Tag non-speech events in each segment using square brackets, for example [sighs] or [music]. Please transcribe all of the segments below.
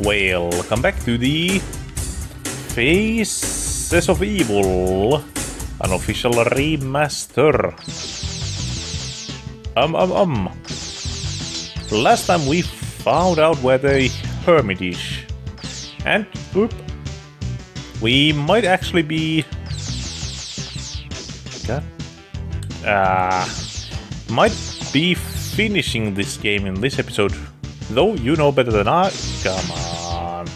Welcome back to the Faces of Evil an official remaster. Um, um, um. Last time we found out where the hermit is. And, oop, we might actually be... God. Uh, might be finishing this game in this episode. Though you know better than I. Come on.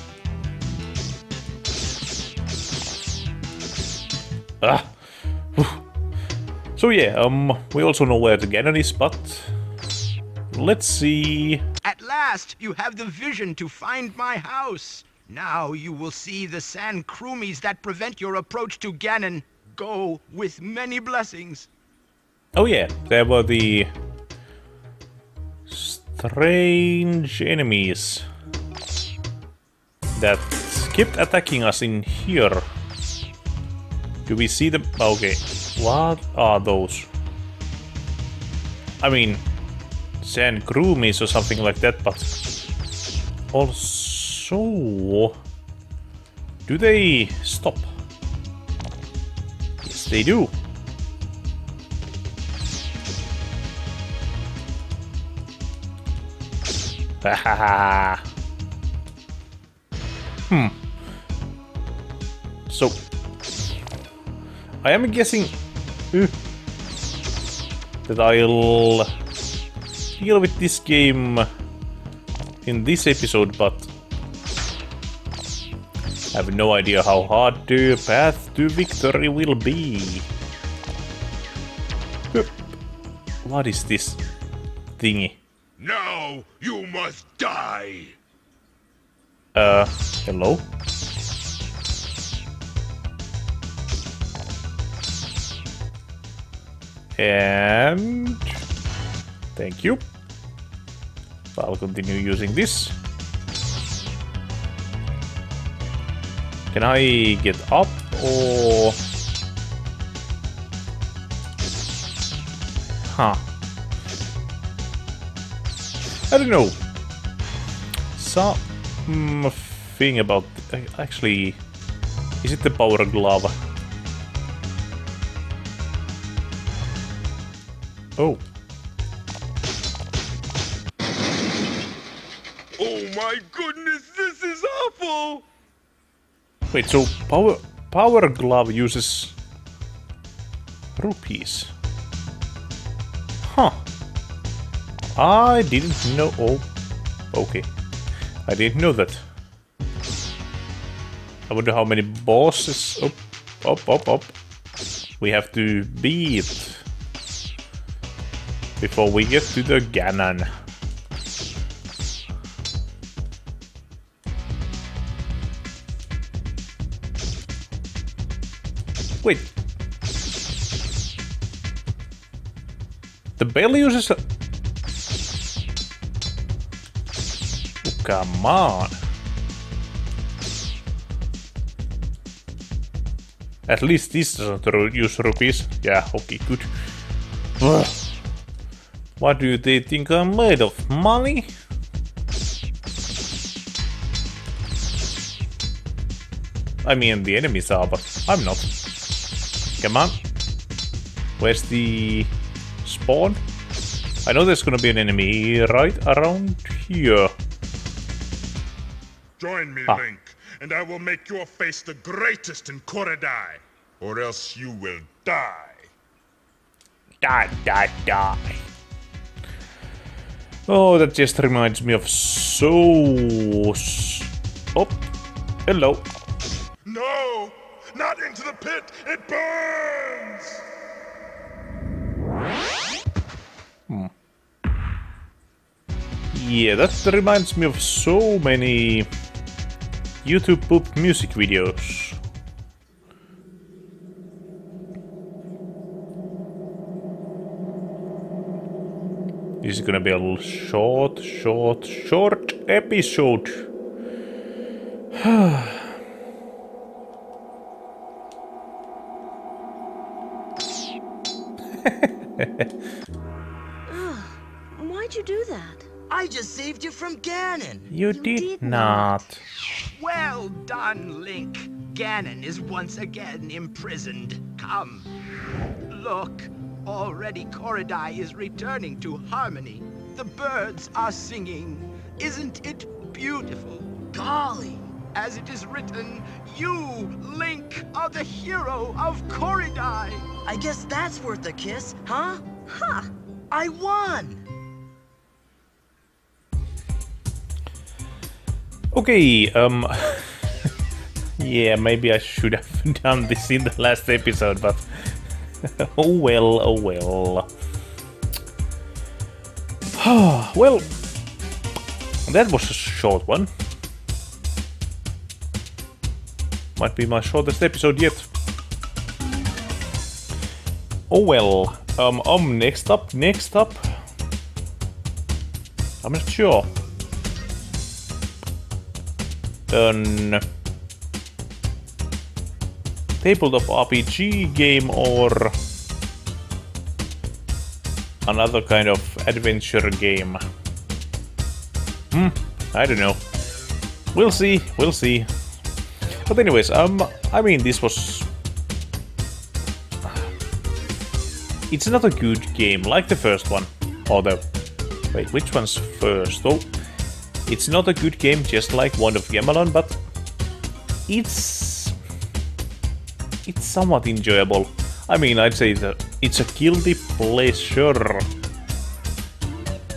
Ah. So yeah, um, we also know where the Ganon is, but let's see. At last, you have the vision to find my house. Now you will see the sand krumis that prevent your approach to Ganon. Go with many blessings. Oh yeah, there were the strange enemies that kept attacking us in here. Do we see them? Okay, what are those? I mean, sand krumis or something like that, but also, do they stop? Yes, they do. [laughs] hmm. So, I am guessing uh, that I'll deal with this game in this episode, but I have no idea how hard the path to victory will be. What is this thingy? Now you must die! Uh, hello? And... Thank you. I'll continue using this. Can I get up or... Huh. I don't know. Some thing about... Actually... Is it the power glove? Oh. Oh my goodness, this is awful! Wait, so power power glove uses rupees? Huh. I didn't know. Oh, okay. I didn't know that. I wonder how many bosses. Up, up, up, up. We have to beat before we get to the Ganon. Wait. The bell uses come on. At least this doesn't use rupees. Yeah, okay, good. Ugh. [sighs] What do they think I'm made of? Money? I mean, the enemies are, but I'm not. Come on. Where's the spawn? I know there's gonna be an enemy right around here. Join me, Ah. Link, and I will make your face the greatest in Koridai, or else you will die. Die, die, die. Oh, that just reminds me of so... Oh, hello. No! Not into the pit! It burns! Yeah, that reminds me of so many YouTube poop music videos. This is gonna be a little short, short, short episode. [sighs] [sighs] Why'd you do that? I just saved you from Ganon. You, did, not. Well done, Link. Ganon is once again imprisoned. Come. Look, already Koridai is returning to harmony. The birds are singing. Isn't it beautiful? Golly. As it is written, you, Link, are the hero of Koridai. I guess that's worth a kiss, huh? Ha! I won! Okay, um... [laughs] yeah, maybe I should have [laughs] done this in the last episode, but... [laughs] oh well, oh well. [sighs] well, that was a short one. Might be my shortest episode yet. Oh well. Um, um, next up, next up. I'm not sure. An tabletop RPG game or another kind of adventure game. Hmm, I don't know. We'll see, we'll see. But anyways, um, I mean, this was... It's not a good game, like the first one. Or the... Wait, which one's first? Oh, it's not a good game, just like one of Gamelon, but... It's... It's somewhat enjoyable. I mean, I'd say that it's a guilty pleasure.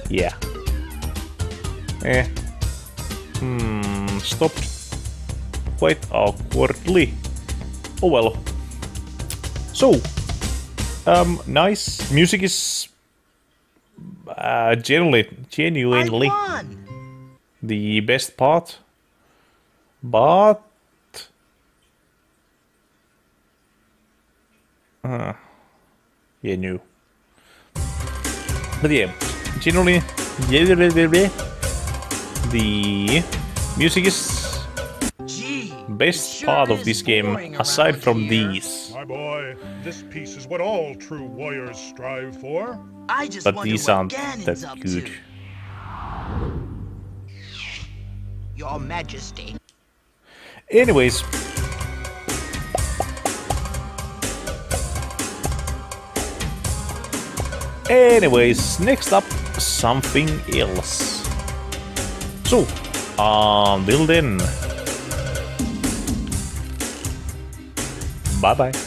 Yeah. Eh. Hmm, stopped quite awkwardly. Oh well. So, um, nice. Music is uh, generally, genuinely the best part. But... Uh, yeah, new. But yeah, generally, the music is best part of this game, aside from these. My boy, this piece is what all true warriors strive for. I just but these aren't that good. To. Your Majesty. Anyways. Anyways, next up, something else. So, until then. Bye bye.